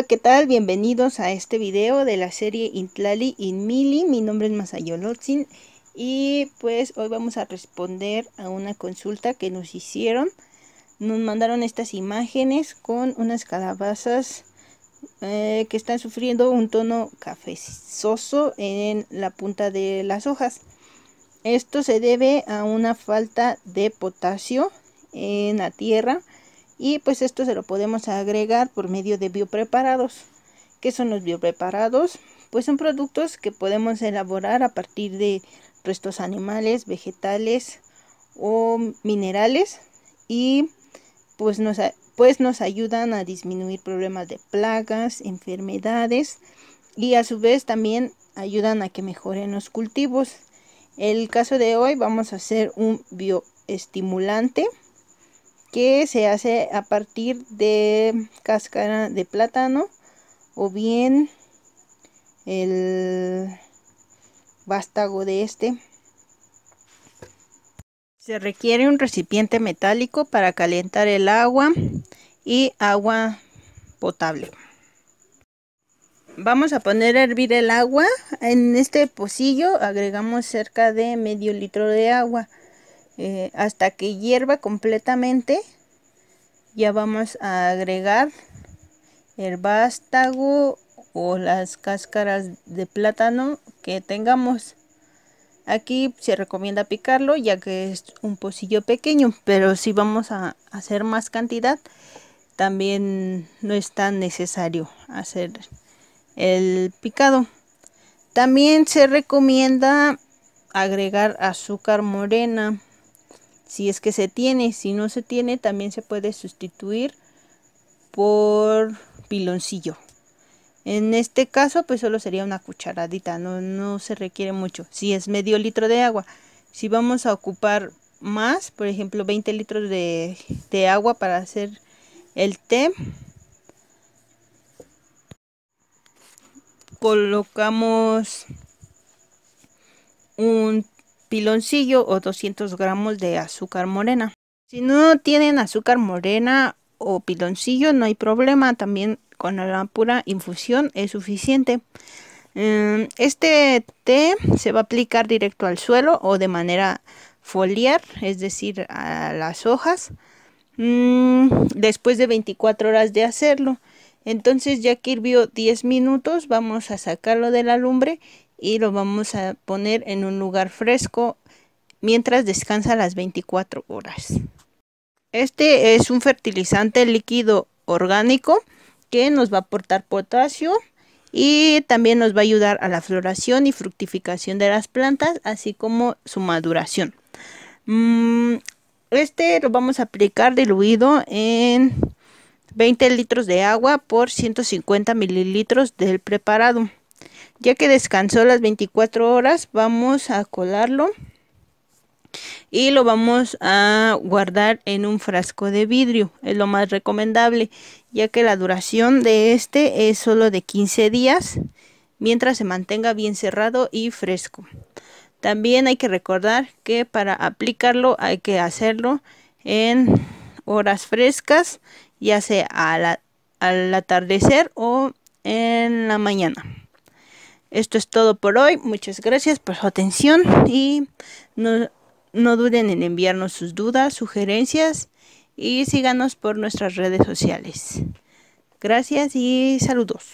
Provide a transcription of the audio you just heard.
Hola, ¿qué tal? Bienvenidos a este video de la serie Intlali in Mili. Mi nombre es Masayolotzin y pues hoy vamos a responder a una consulta que nos hicieron. Nos mandaron estas imágenes con unas calabazas eh, que están sufriendo un tono cafezoso en la punta de las hojas. Esto se debe a una falta de potasio en la tierra y pues esto se lo podemos agregar por medio de biopreparados. ¿Qué son los biopreparados? Pues son productos que podemos elaborar a partir de restos animales, vegetales o minerales y pues nos, pues nos ayudan a disminuir problemas de plagas, enfermedades y a su vez también ayudan a que mejoren los cultivos. El caso de hoy vamos a hacer un bioestimulante que se hace a partir de cáscara de plátano o bien el vástago de este. Se requiere un recipiente metálico para calentar el agua y agua potable. Vamos a poner a hervir el agua. En este pocillo agregamos cerca de medio litro de agua. Eh, hasta que hierva completamente ya vamos a agregar el vástago o las cáscaras de plátano que tengamos. Aquí se recomienda picarlo ya que es un pocillo pequeño pero si vamos a hacer más cantidad también no es tan necesario hacer el picado. También se recomienda agregar azúcar morena si es que se tiene, si no se tiene también se puede sustituir por piloncillo. En este caso pues solo sería una cucharadita, no, no se requiere mucho. Si es medio litro de agua, si vamos a ocupar más, por ejemplo 20 litros de, de agua para hacer el té, colocamos un piloncillo o 200 gramos de azúcar morena. Si no tienen azúcar morena o piloncillo no hay problema, también con la pura infusión es suficiente. Mm, este té se va a aplicar directo al suelo o de manera foliar, es decir, a las hojas, mm, después de 24 horas de hacerlo. Entonces ya que hirvió 10 minutos, vamos a sacarlo de la lumbre y lo vamos a poner en un lugar fresco mientras descansa las 24 horas. Este es un fertilizante líquido orgánico que nos va a aportar potasio y también nos va a ayudar a la floración y fructificación de las plantas, así como su maduración. Mm, este lo vamos a aplicar diluido en 20 litros de agua por 150 mililitros del preparado. Ya que descansó las 24 horas, vamos a colarlo y lo vamos a guardar en un frasco de vidrio. Es lo más recomendable, ya que la duración de este es solo de 15 días, mientras se mantenga bien cerrado y fresco. También hay que recordar que para aplicarlo hay que hacerlo en horas frescas, ya sea al atardecer o en la mañana. Esto es todo por hoy. Muchas gracias por su atención y no, no duden en enviarnos sus dudas, sugerencias y síganos por nuestras redes sociales. Gracias y saludos.